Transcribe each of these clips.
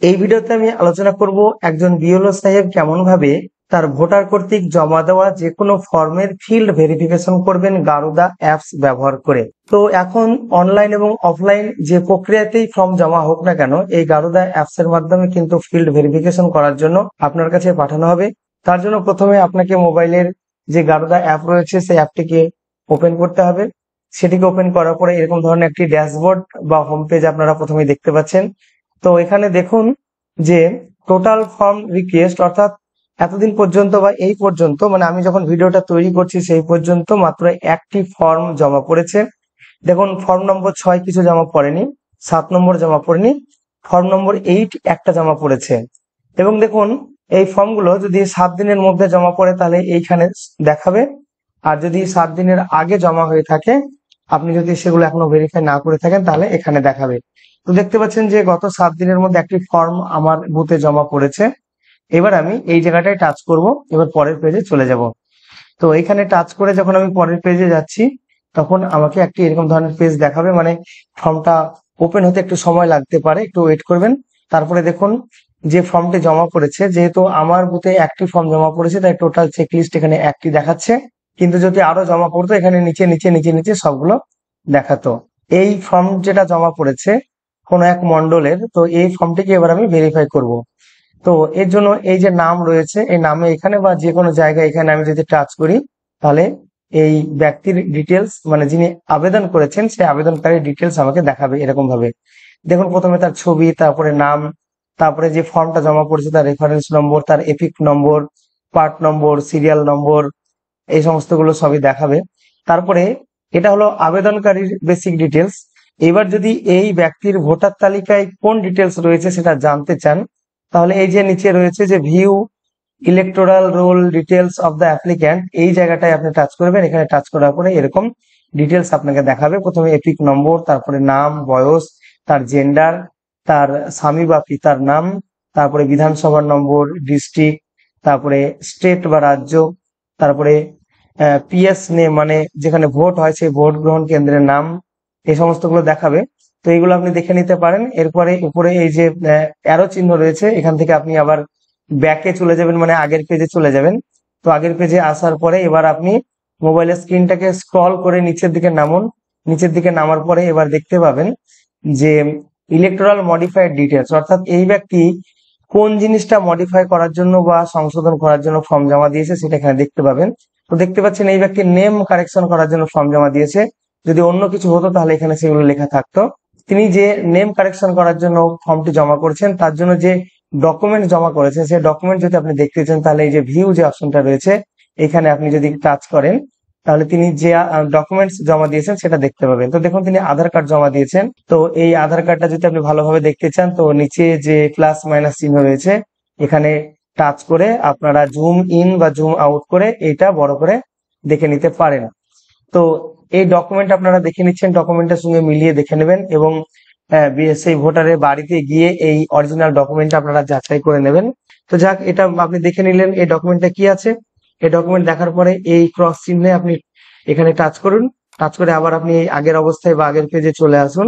এই ভিডিওতে আমি আলোচনা করব একজন বিএলও সাহেব কেমন ভাবে তার ভোটার কর্তৃক জমা দেওয়া যে কোনো ফর্মের ফিল্ড ভেরিফিকেশন করবেন গারুদা অ্যাপস ব্যবহার করে। তো এখন অনলাইন এবং অফলাইন যে প্রক্রিয়াতেই ফর্ম জমা হোক না কেন, এই গারুদা অ্যাপস এর মাধ্যমে কিন্তু ফিল্ড ভেরিফিকেশন করার জন্য আপনার কাছে পাঠানো হবে। তার জন্য প্রথমে আপনাকে মোবাইলের যে গারুদা অ্যাপ রয়েছে, সেই অ্যাপটিকে ওপেন করতে হবে। সেটিকে ওপেন করার পরে এরকম ধরনের একটি ড্যাশবোর্ড বা হোম পেজ আপনারা প্রথমে দেখতে পাচ্ছেন। তো এখানে দেখুন যে টোটাল ফর্ম রিকোয়েস্ট অর্থাৎ এতদিন পর্যন্ত বা এই পর্যন্ত মানে আমি যখন ভিডিওটা তৈরি করছি সেই পর্যন্ত মাত্র একটি ফর্ম জমা পড়েছে। দেখুন ফর্ম নম্বর ছয় কিছু জমা পড়েনি, সাত নম্বর জমা পড়েনি ফর্ম নম্বর এইট একটা জমা পড়েছে। এবং দেখুন, এই ফর্মগুলো যদি সাত দিনের মধ্যে জমা পড়ে, তাহলে এইখানে দেখাবে। আর যদি সাত দিনের আগে জমা হয়ে থাকে, আপনি যদি সেগুলো এখনও ভেরিফাই না করে থাকেন, তাহলে এখানে দেখাবে। তো দেখতে পাচ্ছেন যে গত সাত দিনের মধ্যে একটি ফর্ম আমার বুথে জমা পড়েছে। এবার আমি এই জায়গাটায় টাচ করব, এবার পরের পেজে চলে যাব। তো এখানে টাচ করে যখন আমি পরের পেজে যাচ্ছি, তখন আমাকে একটি এরকম ধরনের পেজ দেখাবে মানে ফর্মটা ওপেন হতে একটু সময় লাগতে পারে, একটু ওয়েট করবেন। তারপরে দেখুন যে ফর্মটি জমা পড়েছে, যেহেতু আমার বুথে একটি ফর্ম জমা পড়েছে, তাই টোটাল চেকলিস্ট এখানে একটি দেখাচ্ছে। কিন্তু যদি আরও জমা পড়তো, এখানে নিচে নিচে নিচে নিচে সবগুলো দেখাতো। এই ফর্ম যেটা জমা পড়েছে কোন এক মন্ডলের, তো এই ফর্মটিকে এবার আমি ভেরিফাই করব। তো এর জন্য এই যে নাম রয়েছে, এই নামে এখানে বা যে কোনো জায়গায় এখানে আমি যদি টাচ করি, তাহলে এই ব্যক্তির ডিটেলস মানে যিনি আবেদন করেছেন, সেই আবেদনকারীর ডিটেলস আমাকে দেখাবে এরকম ভাবে দেখুন, প্রথমে তার ছবি, তারপরে নাম, তারপরে যে ফর্মটা জমা পড়েছে, তার রেফারেন্স নম্বর তার EPIC number part number serial number এই সমস্তগুলো সবই দেখাবে। তারপরে এটা হলো আবেদনকারীর বেসিক ডিটেলস এবার যদি এই ব্যক্তির ভোটার তালিকায় কোন ডিটেলস রয়েছে সেটা জানতে চান, তাহলে এই যে নিচে রয়েছে যে view electoral roll details of the applicant এই জায়গাটায় আপনি টাচ করবেন। এখানে টাচ করার পরে এরকম ডিটেলস আপনাকে দেখাবে। প্রথমে এপিক নম্বর, তারপরে নাম, বয়স, তার জেন্ডার তার স্বামী বা পিতার নাম, তারপরে বিধানসভার নম্বর ডিস্ট্রিক্ট তারপরে স্টেট বা রাজ্য, তারপরে পিএস নেম মানে যেখানে ভোট হয় সেই ভোট গ্রহণ কেন্দ্রের নাম এই সমস্তগুলো দেখাবে। তো এইগুলো আপনি দেখে নিতে পারেন। এরপরে উপরে এই যে অ্যারো চিহ্ন রয়েছে, এখান থেকে আপনি আবার ব্যাকে চলে যাবেন মানে আগের পেজে চলে যাবেন। তো আগের পেজে আসার পরে এবার আপনি মোবাইলের স্ক্রিনটাকে স্ক্রল করে নিচের দিকে নামুন। নিচের দিকে নামার পরে এবার দেখতে পাবেন যে ইলেকট্রাল মডিফাইড ডিটেলস অর্থাৎ এই ব্যক্তি কোন জিনিসটা মডিফাই করার জন্য বা সংশোধন করার জন্য ফর্ম জমা দিয়েছে সেটা এখানে দেখতে পাবেন। তো দেখতে পাচ্ছেন এই ব্যক্তি নেম কারেকশন করার জন্য ফর্ম জমা দিয়েছে। যদি অন্য কিছু হতো, তাহলে এখানে সেগুলো লেখা থাকতো। তিনি যে নেম কারেকশন করার জন্য ফর্মটি জমা করেছেন, তার জন্য যে ডকুমেন্ট জমা করেছেন সেই ডকুমেন্ট যদি আপনি দেখতে চান, তাহলে এই যে ভিউ যে অপশনটা রয়েছে, এখানে আপনি যদি টাচ করেন, তাহলে তিনি যে ডকুমেন্টস জমা দিয়েছেন, সেটা দেখতে পাবেন। তো দেখুন, তিনি আধার কার্ড জমা দিয়েছেন। তো এই আধার কার্ডটা যদি আপনি ভালোভাবে দেখতে চান, তো নিচে যে প্লাস মাইনাস চিহ্ন রয়েছে, এখানে টাচ করে আপনারা জুম ইন বা জুম আউট করে এটা বড় করে দেখে নিতে পারেন। তো এই ডকুমেন্ট আপনারা দেখে নিচ্ছেন ডকুমেন্টের সঙ্গে মিলিয়ে দেখে নেবেন এবং সেই ভোটারের বাড়িতে গিয়ে এই অরিজিনাল ডকুমেন্ট আপনারা যাচাই করে নেবেন। তো যাক, এটা আপনি দেখে নিলেন, এই ডকুমেন্টটা কি আছে? এই ডকুমেন্ট দেখার পরে এই ক্রস চিহ্নে আপনি এখানে টাচ করুন। টাচ করে আবার আপনি আগের অবস্থায় বা আগের পেজে চলে আসুন।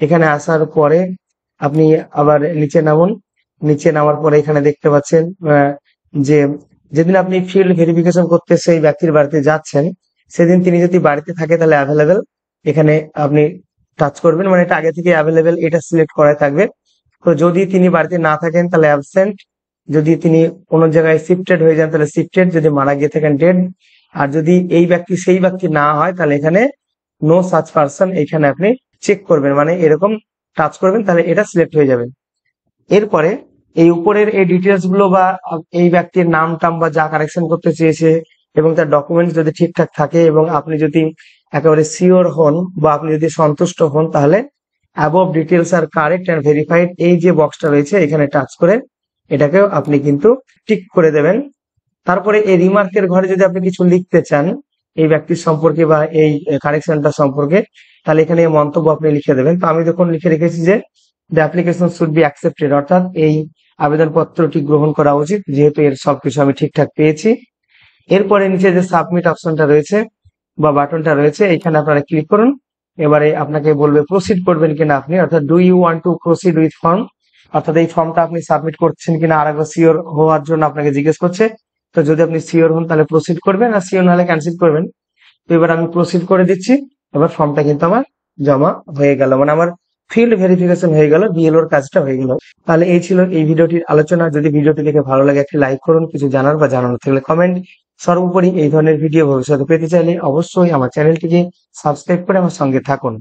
এখানে আসার পরে আপনি আবার নিচে নামুন। নিচে নামার পরে এখানে দেখতে পাচ্ছেন যে যেদিন আপনি ফিল্ড ভেরিফিকেশন করতে সেই ব্যক্তির বাড়িতে যাচ্ছেন সেদিন তিনি যদি বাড়িতে থাকে তাহলে অ্যাভেলেবেল এখানে আপনি টাচ করবেন মানে এটা আগে থেকে অ্যাভেলেবেল এটা সিলেক্ট করা থাকবে। তো যদি তিনি বাড়িতে না থাকেন তাহলে অ্যাবসেন্ট যদি তিনি কোনো জায়গায় শিফটেড হয়ে যান তাহলে শিফটেড যদি মারা গিয়ে থাকেন ডেড আর যদি এই ব্যক্তি সেই ব্যক্তি না হয় তাহলে এখানে নো সাচ পারসন এখানে আপনি চেক করবেন। মানে এরকম টাচ করবেন, তাহলে এটা সিলেক্ট হয়ে যাবে। এরপরে এই উপরের এই ডিটেলসগুলো বা এই ব্যক্তির নাম টাম বা যা কারেকশন করতে চেয়েছে এবং তার ডকুমেন্টস যদি ঠিকঠাক থাকে এবং আপনি যদি একেবারে সিওর হন বা আপনি যদি সন্তুষ্ট হন, তাহলে above details are correct and verified এই যে বক্সটা রয়েছে, এখানে টাচ করে এটাকেও আপনি কিন্তু টিক করে দেবেন। তারপরে এই রিমার্কের ঘরে যদি আপনি কিছু লিখতে চান, এই ব্যক্তির সম্পর্কে বা এই কারেকশনটা সম্পর্কে, তাহলে এখানে মন্তব্য আপনি লিখে দেবেন। তো আমি যখন লিখে রেখেছি যে the application should be accepted অর্থাৎ এই আবেদনপত্রটি গ্রহণ করা উচিত, যেহেতু এর সবকিছু আমি ঠিকঠাক পেয়েছি। এরপরে নিচে যে সাবমিট অপশনটা রয়েছে বা বাটনটা রয়েছে এখানে আপনারা ক্লিক করুন। এবারে আপনাকে বলবে প্রসিড করবেন কিনা আপনি, অর্থাৎ do you want to proceed with form অর্থাৎ এই ফর্মটা আপনি সাবমিট করছেন কিনা, আর একবার সিওর হওয়ার জন্য আপনাকে জিজ্ঞেস করছে। তো যদি আপনি সিওর হন, তাহলে প্রসিড করবেন, আর সিওর নাহলে ক্যান্সেল করবেন। তো এবার আমি প্রসিড করে দিচ্ছি। এবার ফর্মটা কিন্তু আমার জমা হয়ে গেল। মানে আমার ফিল্ড ভেরিফিকেশন হয়ে গেল বিএলওর কাজটা হয়ে গেল। তাহলে এই ছিল এই ভিডিওটির আলোচনা। যদি ভিডিওটি দেখে ভালো লাগে, একটি লাইক করুন। কিছু জানার বা জানানোর থাকলে কমেন্ট সর্বোপরি এই ধরনের ভিডিও ভবিষ্যতে পেতে চাইলে অবশ্যই আমার চ্যানেলটিকে সাবস্ক্রাইব করে আমার সঙ্গে থাকুন।